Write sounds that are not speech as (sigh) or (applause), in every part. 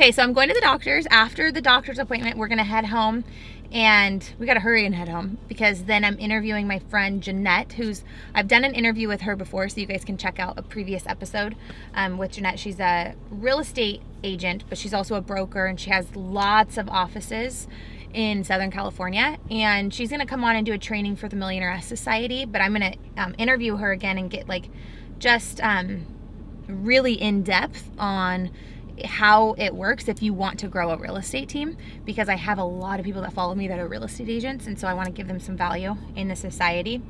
Okay, so I'm going to the doctor's. After the doctor's appointment, we're gonna head home and we gotta hurry and head home because then I'm interviewing my friend Jeanette, who's, I've done an interview with her before, so you guys can check out a previous episode um, with Jeanette. She's a real estate agent, but she's also a broker and she has lots of offices in Southern California. And she's gonna come on and do a training for the Millionaire Society, but I'm gonna um, interview her again and get like just um, really in depth on how it works if you want to grow a real estate team because I have a lot of people that follow me that are real estate agents and so I want to give them some value in the society.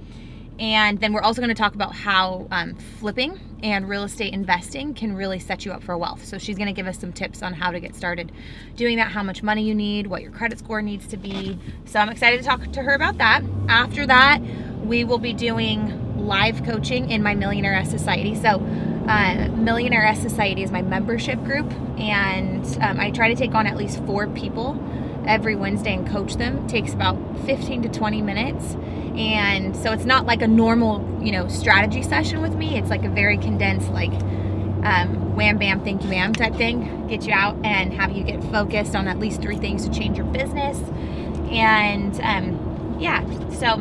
And then we're also going to talk about how um, flipping and real estate investing can really set you up for wealth. So she's going to give us some tips on how to get started doing that, how much money you need, what your credit score needs to be. So I'm excited to talk to her about that. After that, we will be doing live coaching in my Millionairess Society. So uh, Millionaire Society is my membership group, and um, I try to take on at least four people every Wednesday and coach them. It takes about 15 to 20 minutes. And so it's not like a normal, you know, strategy session with me. It's like a very condensed, like, um, wham bam, thank you ma'am type thing. Get you out and have you get focused on at least three things to change your business. And um, yeah, so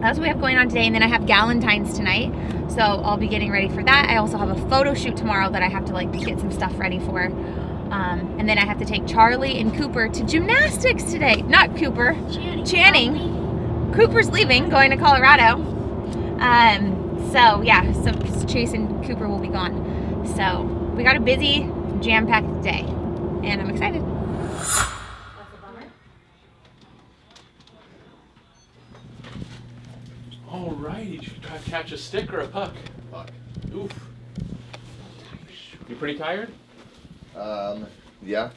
that's what we have going on today. And then I have Galentine's tonight. So I'll be getting ready for that. I also have a photo shoot tomorrow that I have to like get some stuff ready for. Um, and then I have to take Charlie and Cooper to gymnastics today. Not Cooper, Channing. Channing. Cooper's leaving, going to Colorado. Um, so yeah, so Chase and Cooper will be gone. So we got a busy, jam-packed day, and I'm excited. All right, you try to catch a stick or a puck? Fuck. Oof. You pretty tired? Um, yeah.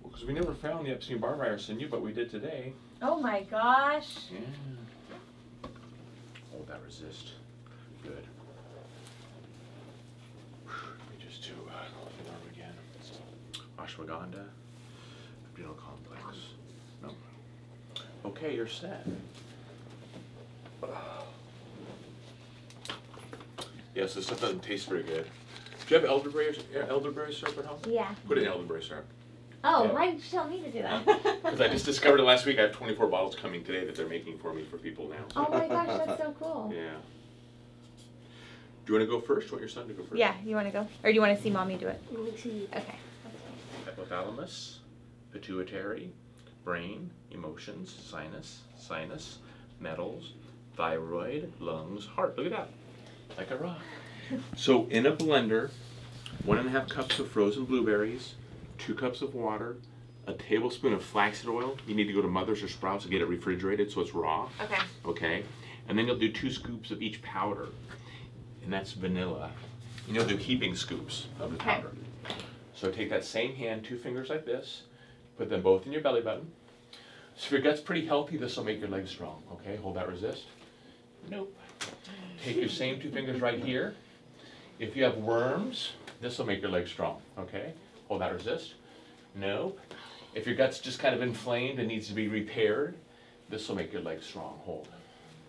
Well, because we never found the Epstein Barr virus in you, but we did today. Oh my gosh. Yeah. Hold that resist. Good. Let me just do uh, the arm again. Ashwagandha. Adrenal complex. No. Okay, you're set. Yes, this stuff doesn't taste very good. Do you have elderberry, elderberry syrup at home? Yeah. Put it in elderberry syrup. Oh, Yeah. why did you tell me to do that? (laughs) Because I just discovered it last week. I have 24 bottles coming today that they're making for me for people now. so- oh my gosh, that's so cool. (laughs) Yeah. Do you want to go first? Do you want your son to go first? Yeah, you want to go? Or do you want to see mommy do it? Let me see. Okay. Hypothalamus, pituitary, brain, emotions, sinus, sinus, metals, thyroid, lungs, heart. Look at that. Like a rock. (laughs) So in a blender, one and a half cups of frozen blueberries, two cups of water, a tablespoon of flaxseed oil. You need to go to Mother's or Sprouts and get it refrigerated so it's raw. Okay. Okay? And then you'll do two scoops of each powder. And that's vanilla. And you'll do heaping scoops of the Okay. powder. So take that same hand, two fingers like this, put them both in your belly button. So if your gut's pretty healthy, this will make your legs strong. Okay? Hold that resist. Nope. Take your same two fingers right here. If you have worms, this will make your legs strong. Okay? Hold that resist. Nope. If your gut's just kind of inflamed and needs to be repaired, this will make your legs strong. Hold.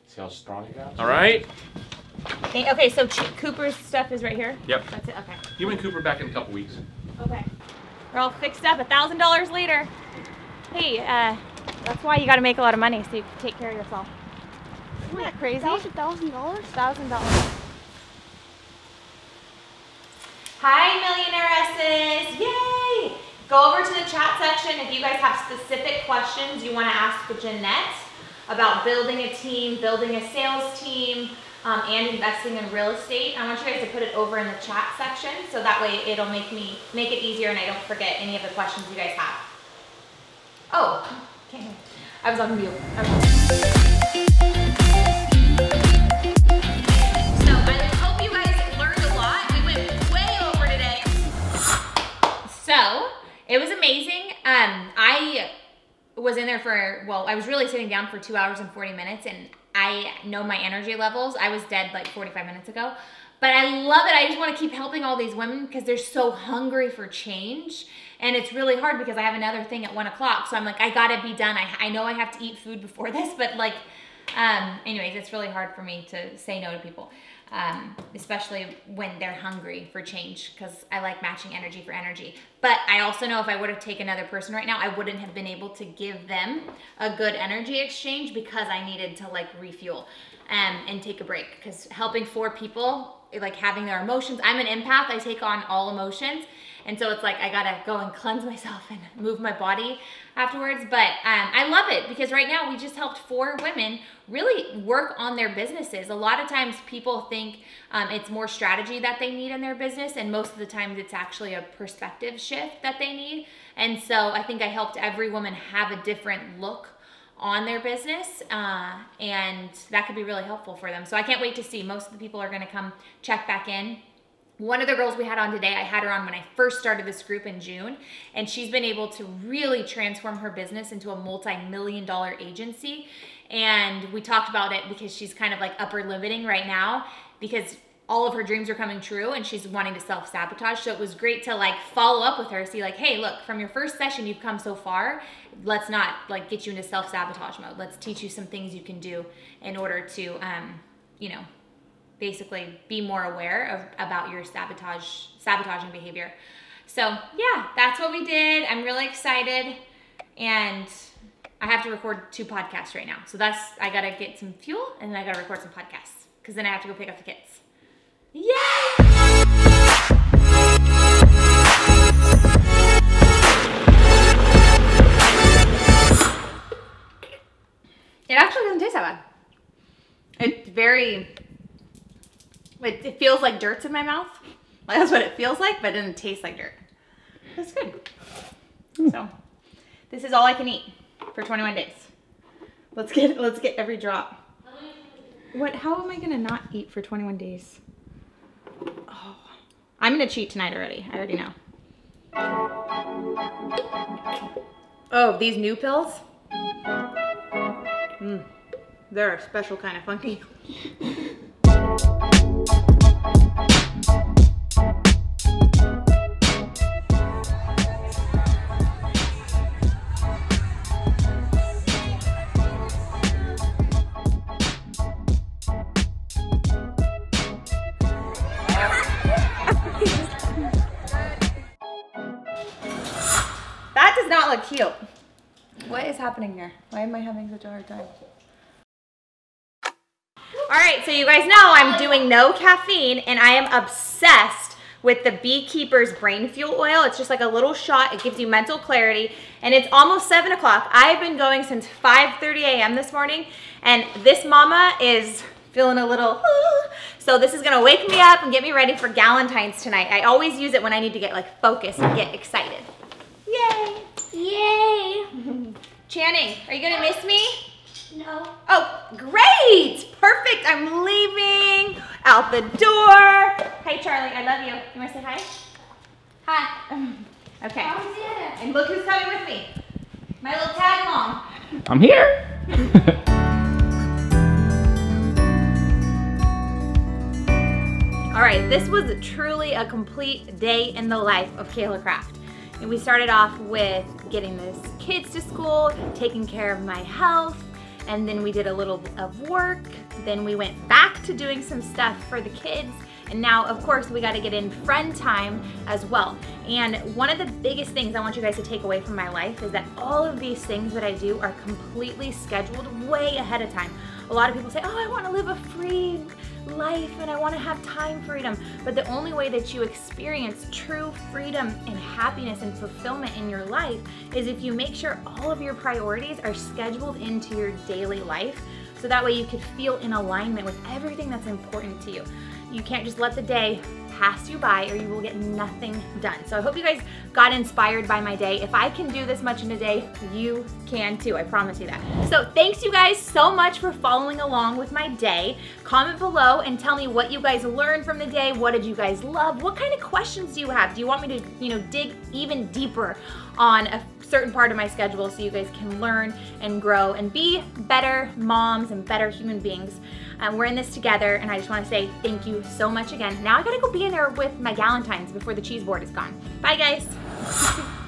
See how strong you got? All right. Hey, Okay, so Ch- Cooper's stuff is right here? Yep. That's it, okay. You and Cooper back in a couple weeks. Okay. We're all fixed up, a thousand dollars later. Hey, uh, that's why you gotta make a lot of money so you can take care of yourself. Isn't that crazy? That was a thousand dollars? Thousand dollars. Hi, Millionairesses! Yay! Go over to the chat section if you guys have specific questions you want to ask Jeanette about building a team, building a sales team, um, and investing in real estate. I want you guys to put it over in the chat section so that way it'll make me make it easier and I don't forget any of the questions you guys have. Oh, okay. I was on mute. It was amazing. Um, I was in there for well, I was really sitting down for two hours and forty minutes, and I know my energy levels. I was dead like forty five minutes ago. But I love it. I just want to keep helping all these women because they're so hungry for change. And it's really hard because I have another thing at one o'clock. So I'm like, I gotta be done. I, I know I have to eat food before (laughs) this, but like, um, anyways, it's really hard for me to say no to people. Um, especially when they're hungry for change, because I like matching energy for energy. But I also know if I would have taken another person right now, I wouldn't have been able to give them a good energy exchange because I needed to like refuel um, and take a break. Because helping four people, like having their emotions, I'm an empath, I take on all emotions. And so it's like I gotta go and cleanse myself and move my body afterwards. But um, I love it because right now we just helped four women really work on their businesses. A lot of times people think um, it's more strategy that they need in their business, and most of the times it's actually a perspective shift that they need. And so I think I helped every woman have a different look on their business uh, and that could be really helpful for them so i can't wait to see most of the people are going to come check back in one of the girls we had on today, I had her on when I first started this group in June, and she's been able to really transform her business into a multi million dollar agency. And we talked about it because she's kind of like upper limiting right now because all of her dreams are coming true and she's wanting to self sabotage. So it was great to like follow up with her, see, like, hey, look, from your first session, you've come so far. Let's not like get you into self sabotage mode. Let's teach you some things you can do in order to, um, you know, basically be more aware of about your sabotage sabotaging behavior. So yeah, that's what we did. I'm really excited and I have to record two podcasts right now. So that's I gotta get some fuel and then I gotta record some podcasts because then I have to go pick up the kids. Yay! It actually doesn't taste that bad. It's very it, it feels like dirt's in my mouth. That's what it feels like, but it doesn't taste like dirt. That's good. So this is all I can eat for 21 days. Let's get let's get every drop. What? How am I gonna not eat for 21 days? Oh, I'm gonna cheat tonight already. I already know. Oh, these new pills? Mm, they're a special kind of funky. (laughs) Look cute. What is happening here? Why am I having such a hard time? All right, so you guys know I'm doing no caffeine and I am obsessed with the Beekeeper's Brain Fuel Oil. It's just like a little shot. It gives you mental clarity and it's almost seven o'clock. I've been going since 5.30 a.m. this morning and this mama is feeling a little, (laughs) so this is gonna wake me up and get me ready for Galentine's tonight. I always use it when I need to get like focused and get excited. Yay! Yay! (laughs) Channing, are you gonna miss me? No. Oh, great! Perfect, I'm leaving out the door. Hey Charlie, I love you. You wanna say hi? Hi. (laughs) Okay. Alexander. And look who's coming with me. My little tag mom. (laughs) I'm here. All right, this was truly a complete day in the life of Cayla Craft. And we started off with getting the kids to school, taking care of my health, and then we did a little of work. Then we went back to doing some stuff for the kids. And now, of course, we got to get in friend time as well. And one of the biggest things I want you guys to take away from my life is that all of these things that I do are completely scheduled way ahead of time. A lot of people say, oh, I want to live a free life and I want to have time freedom. But the only way that you experience true freedom and happiness and fulfillment in your life is if you make sure all of your priorities are scheduled into your daily life so that way you could feel in alignment with everything that's important to you. You can't just let the day pass you by or you will get nothing done. So I hope you guys got inspired by my day. If I can do this much in a day, you can too, I promise you that. So thanks you guys so much for following along with my day. Comment below and tell me what you guys learned from the day. What did you guys love? What kind of questions do you have? Do you want me to, you know, dig even deeper on a certain part of my schedule so you guys can learn and grow and be better moms and better human beings. Um, we're in this together and I just want to say thank you so much again. Now I gotta go be in there with my Galentine's before the cheese board is gone. Bye guys. (laughs)